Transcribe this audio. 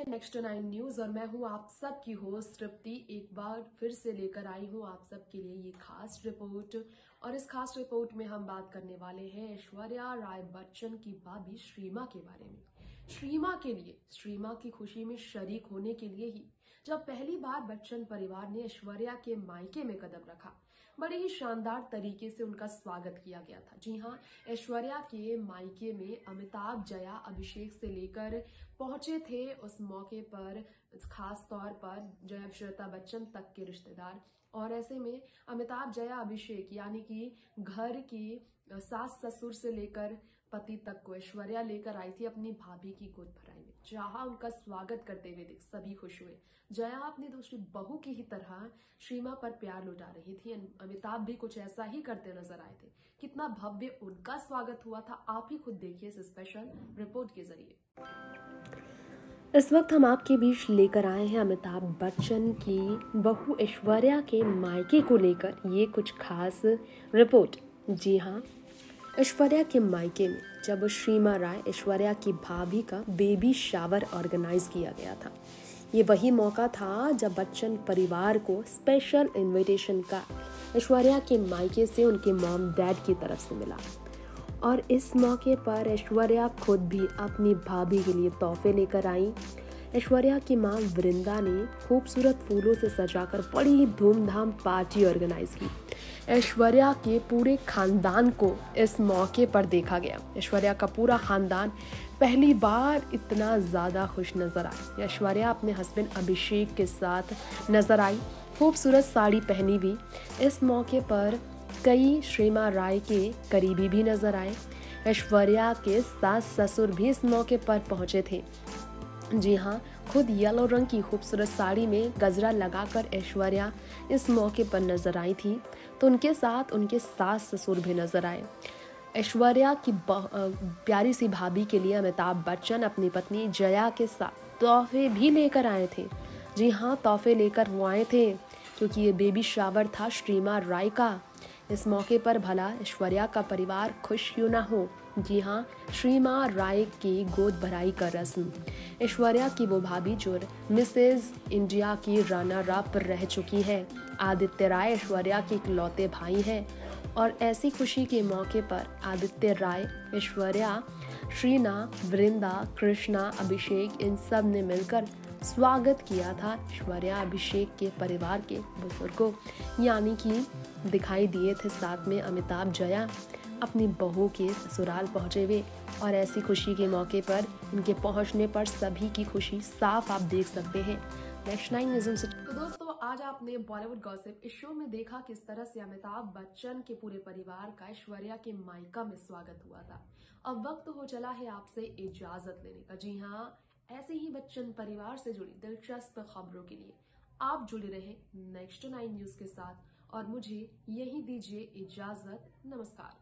News और मैं हूँ आप सबकी होस्ट तृप्ति। एक बार फिर से लेकर आई हूँ आप सबके लिए ये खास रिपोर्ट और इस खास रिपोर्ट में हम बात करने वाले हैं ऐश्वर्या राय बच्चन की भाभी श्रीमा के बारे में। श्रीमा के लिए, श्रीमा की खुशी में शरीक होने के लिए ही जब पहली बार बच्चन परिवार ने ऐश्वर्या के मायके में कदम रखा बड़े ही शानदार तरीके से उनका स्वागत किया गया था। जी हाँ ऐश्वर्या के मायके में अमिताभ, जया, अभिषेक से लेकर पहुँचे थे उस मौके पर, खास तौर पर जया श्वेता बच्चन तक के रिश्तेदार। और ऐसे में अमिताभ, जया, अभिषेक यानी कि घर की सास ससुर से लेकर पति तक को ऐश्वर्या लेकर आई थी अपनी भाभी की गोद भराई में। जहाँ उनका स्वागत करते हुए देख सभी खुश हुए। जया अपनी दूसरी बहू की ही तरह श्रीमा पर प्यार लुटा रही थी। अमिताभ भी कुछ ऐसा ही करते नज़र आए थे। कितना भव्य उनका स्वागत हुआ था, आप ही खुद देखिए इस स्पेशल रिपोर्ट के ज़रिए। इस वक्त हम आपके बीच लेकर आए हैं अमिताभ बच्चन की बहू ऐश्वर्या के मायके को लेकर ये कुछ खास रिपोर्ट जी हाँ ऐश्वर्या के मायके में, जब श्रीमा राय ऐश्वर्या की भाभी का बेबी शावर ऑर्गेनाइज किया गया था। ये वही मौका था, जब बच्चन परिवार को स्पेशल इनविटेशन का ऐश्वर्या के मायके से उनके मॉम डैड की तरफ़ से मिला। और इस मौके पर ऐश्वर्या खुद भी अपनी भाभी के लिए तोहफे लेकर आई। ऐश्वर्या की माँ वृंदा ने खूबसूरत फूलों से सजाकर बड़ी धूमधाम पार्टी ऑर्गेनाइज की। ऐश्वर्या के पूरे खानदान को इस मौके पर देखा गया। ऐश्वर्या का पूरा खानदान पहली बार इतना ज़्यादा खुश नज़र आई ऐश्वर्या अपने हस्बैंड अभिषेक के साथ नज़र आई। खूबसूरत साड़ी पहनी हुई इस मौके पर कई श्रीमा राय के करीबी भी नज़र आए। ऐश्वर्या के सास ससुर भी इस मौके पर पहुँचे थे। जी हाँ खुद येलो रंग की खूबसूरत साड़ी में गजरा लगाकर ऐश्वर्या इस मौके पर नज़र आई थी तो उनके साथ उनके सास ससुर भी नज़र आए। ऐश्वर्या की प्यारी सी भाभी के लिए अमिताभ बच्चन अपनी पत्नी जया के साथ तोहफे भी लेकर आए थे। जी हाँ तोहफे लेकर वो आए थे, क्योंकि ये बेबी शावर था श्रीमा राय का इस मौके पर भला ऐश्वर्या का परिवार खुश क्यों ना हो। जी हाँ श्रीमा राय की गोद भराई का रस्म। ऐश्वर्या की वो भाभी जो मिसेज इंडिया की राना राप रह चुकी है। आदित्य राय ऐश्वर्या के इकलौते भाई हैं। और ऐसी खुशी के मौके पर आदित्य राय, ऐश्वर्या, श्रीना, वृंदा, कृष्णा, अभिषेक, इन सबने मिलकर स्वागत किया था ऐश्वर्या अभिषेक के परिवार के बुज़ुर्गों। यानी कि दिखाई दिए थे साथ में अमिताभ, जया, अपनी बहू के ससुराल पहुँचे हुए। और ऐसी खुशी के मौके पर इनके पहुँचने पर सभी की खुशी साफ़ आप देख सकते हैं। नेक्स्ट नाइन से दोस्तों आज आपने बॉलीवुड गॉसिप इस शो में देखा किस तरह से अमिताभ बच्चन के पूरे परिवार का ऐश्वर्या के मायका में स्वागत हुआ था। अब वक्त हो चला है आपसे इजाज़त लेने का। जी हाँ ऐसे ही बच्चन परिवार से जुड़ी दिलचस्प खबरों के लिए आप जुड़े रहे नेक्स्ट नाइन न्यूज़ के साथ और मुझे यही दीजिए इजाज़त। नमस्कार।